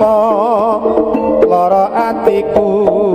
lara atiku.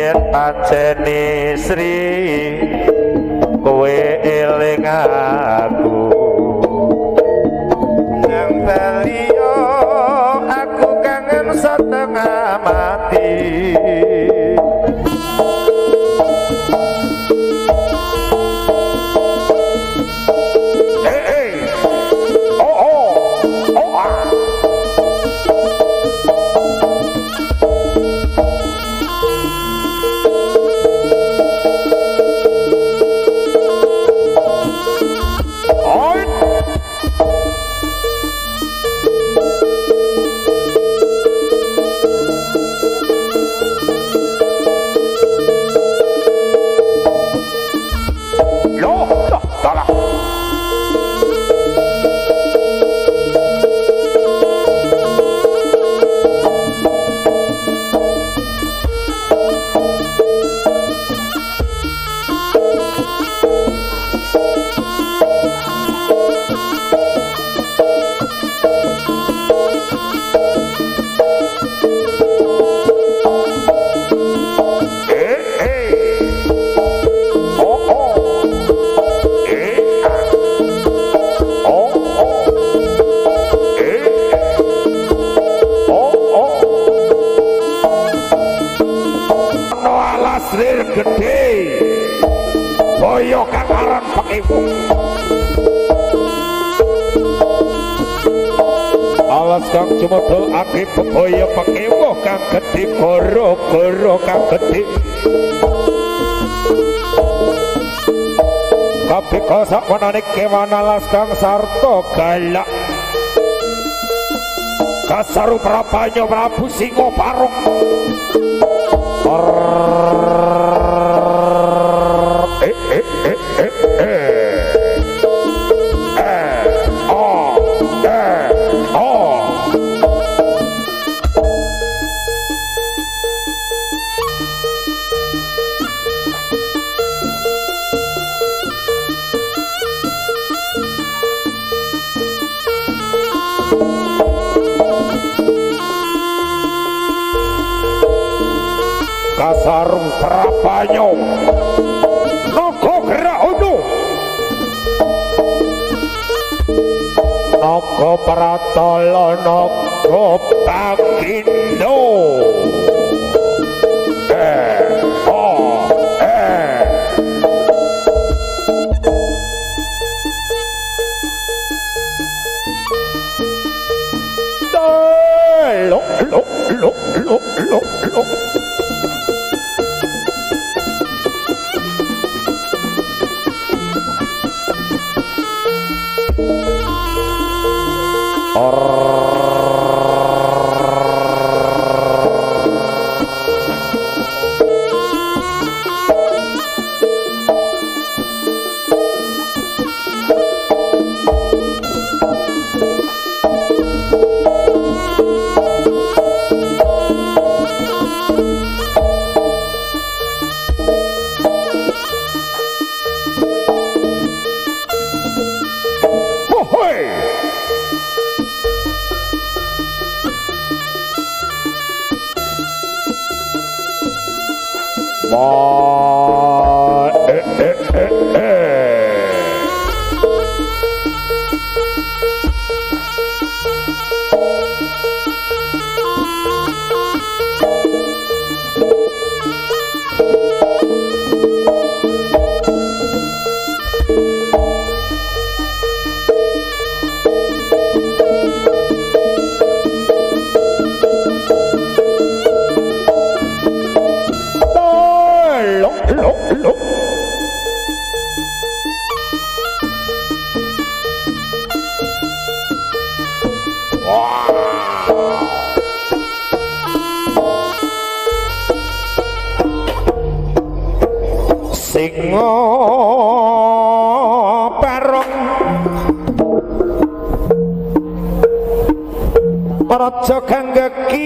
yen pancene sri kowe eling aku. alas kang cumedho ati bebaya pekewoh kang gedhe gara-gara kang gedhe. Kabeh kosak menane kewan alas kang sarta galak. Kasaru prapanya prabu singa parung. Kratolono Kopakindo Kratolono eh, eh. Singo barong Raja kang gekiripsi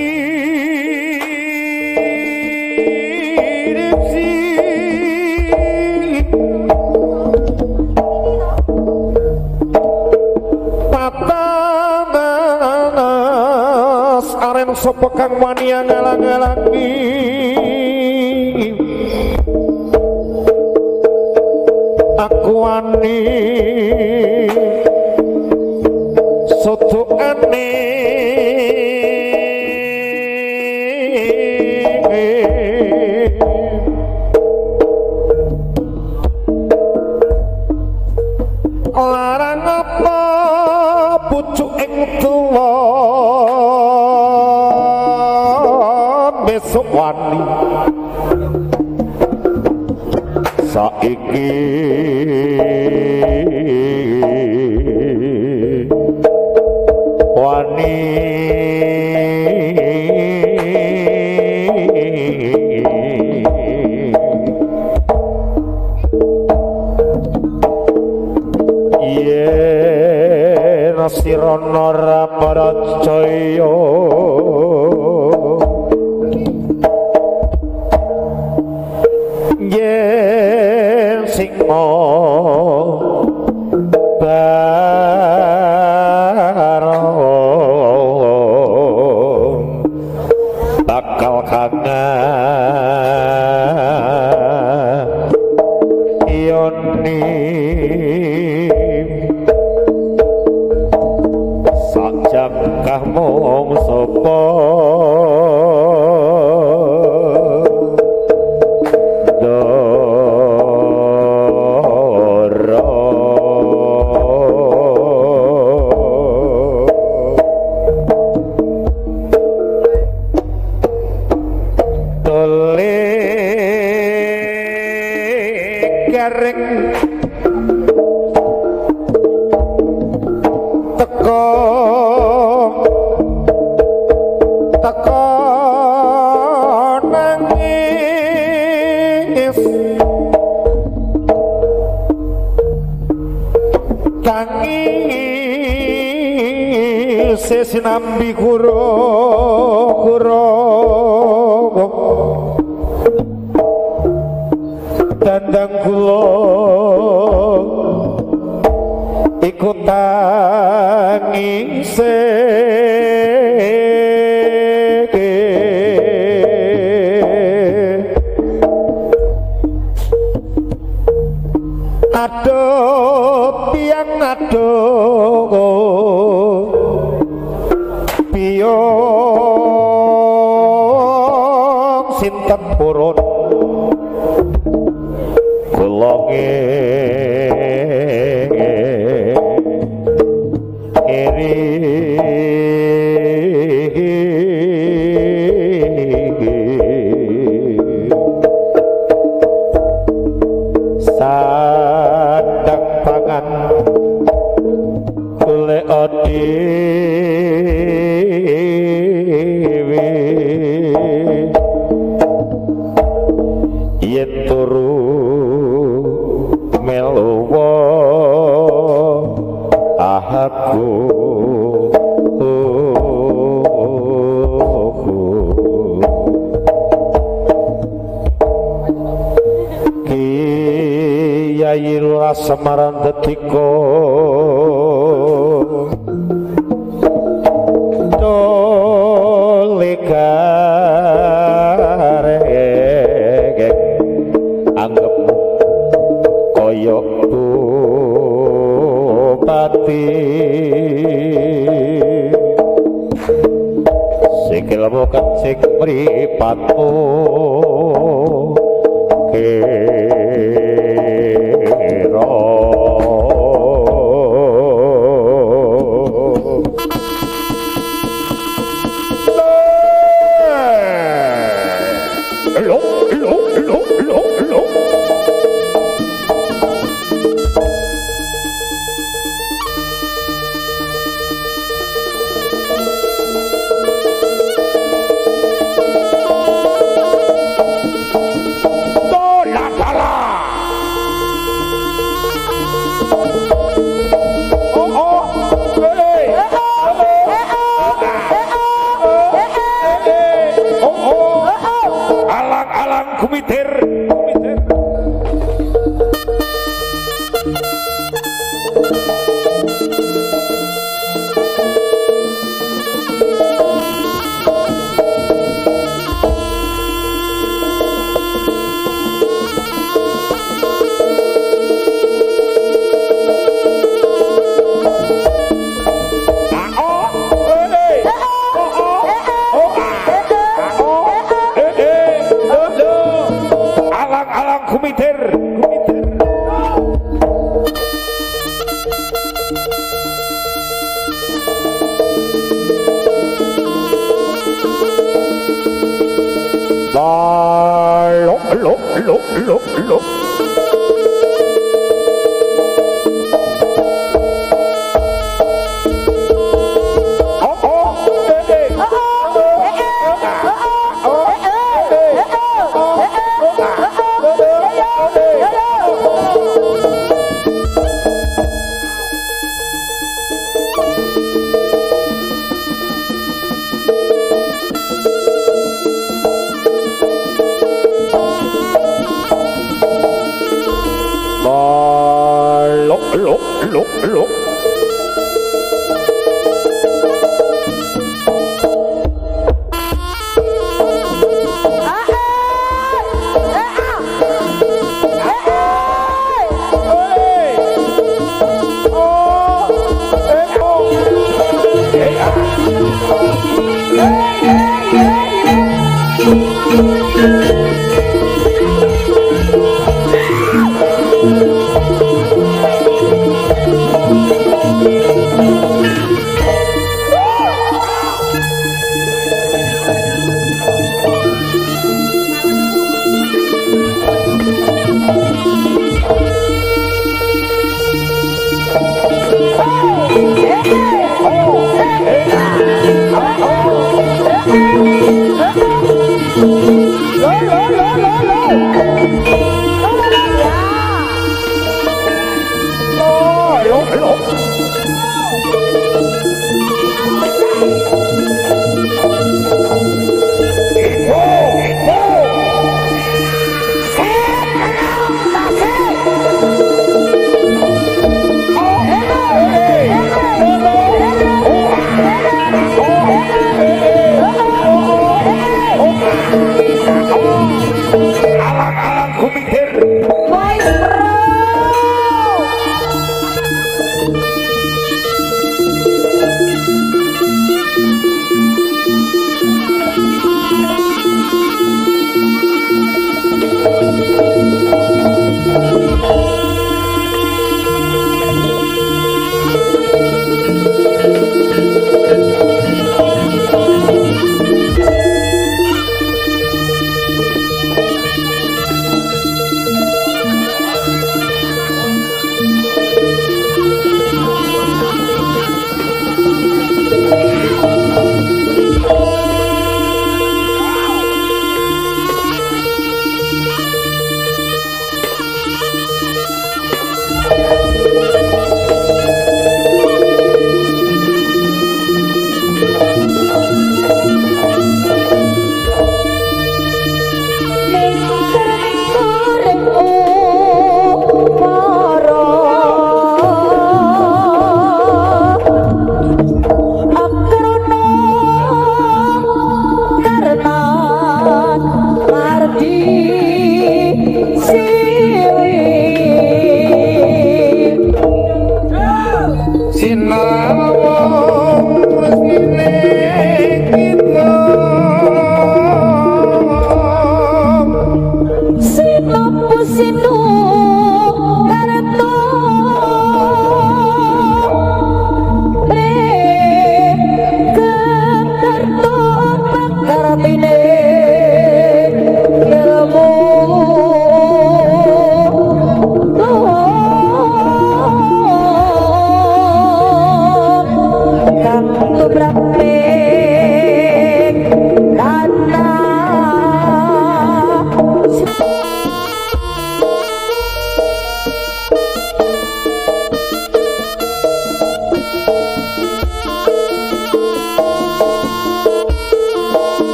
Patanas aren sapa kang wani ngalang-alangi Aku wani soto Larang apa pucuk ing tuwa besok wani saiki. Wani. Yen sirana ramarajaya Oh, tangis sinambi kuro kuro dandang kula iku tangise Piang aduh Piong sinten purun Kiai Lurah Semarang Detiko mripatmu kira Lo, Música